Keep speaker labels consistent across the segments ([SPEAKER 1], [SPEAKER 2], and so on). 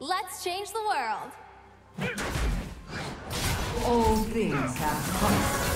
[SPEAKER 1] Let's change the world.
[SPEAKER 2] All things have cost.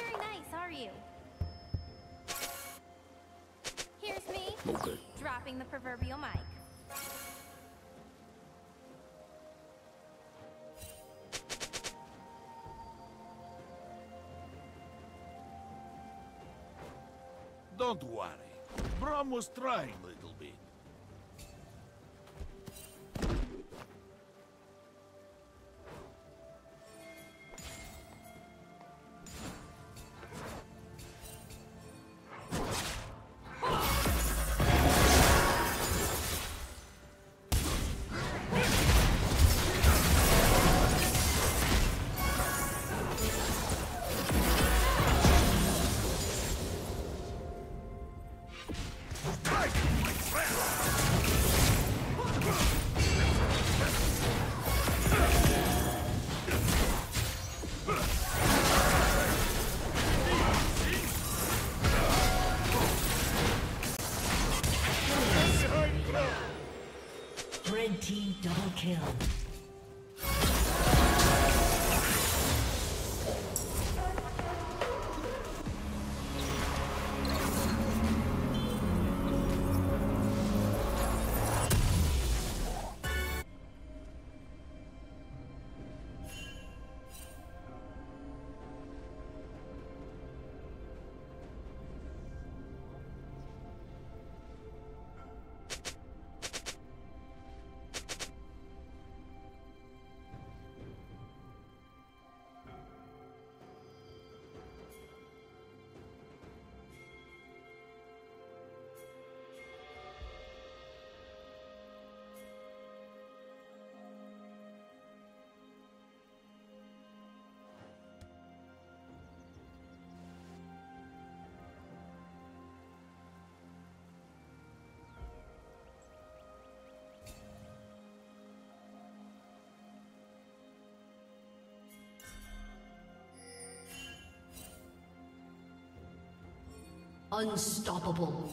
[SPEAKER 1] Very nice, are you? Here's me.
[SPEAKER 3] Okay.
[SPEAKER 1] Dropping the proverbial mic.
[SPEAKER 3] Don't worry. Braum was trying Damn.
[SPEAKER 2] Unstoppable.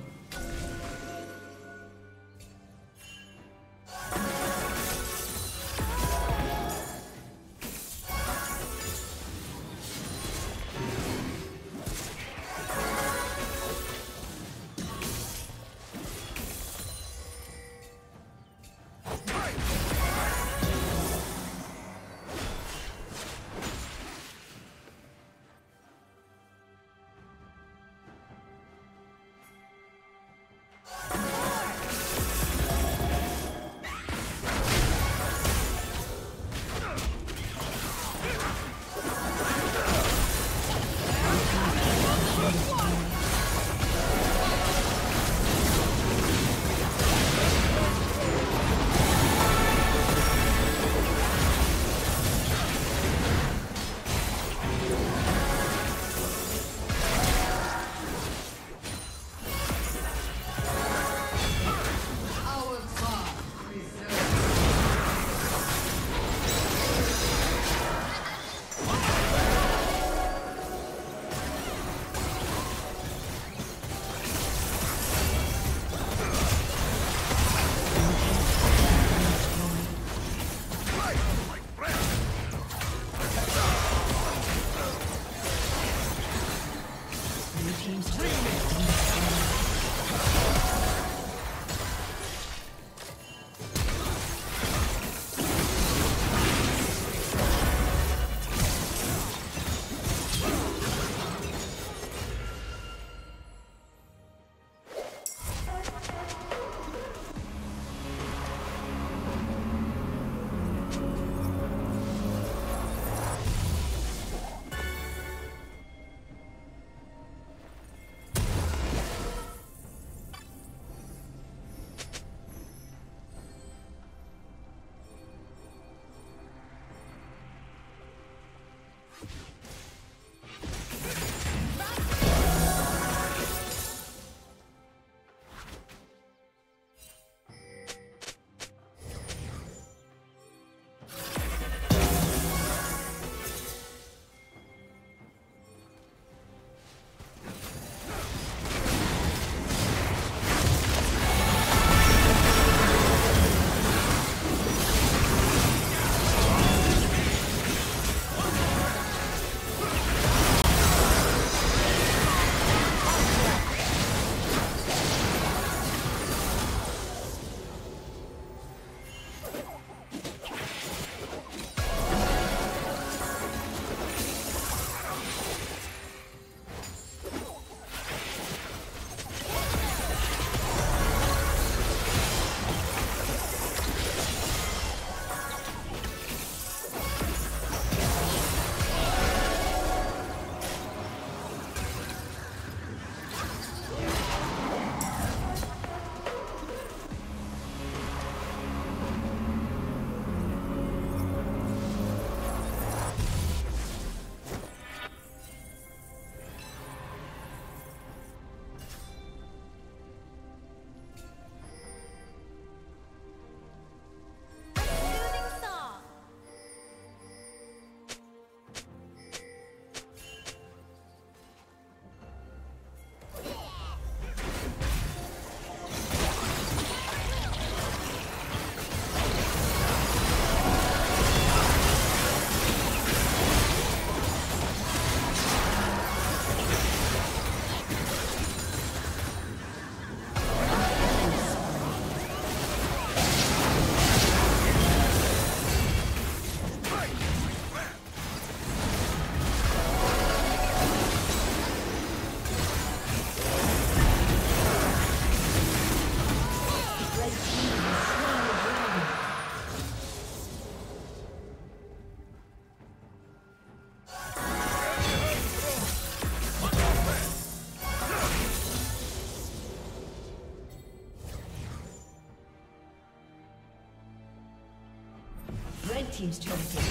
[SPEAKER 2] Team's turret has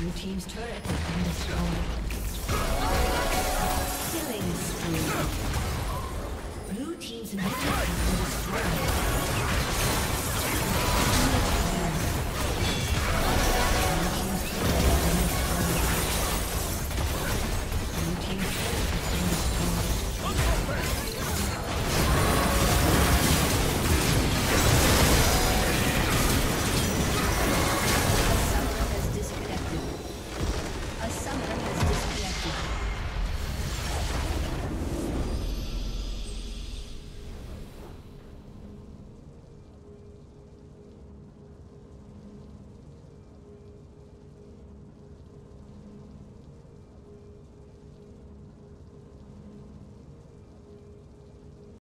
[SPEAKER 2] Blue team's turret has been destroyed. Killing spree. Blue team's inhibitor has been destroyed.